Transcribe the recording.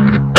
you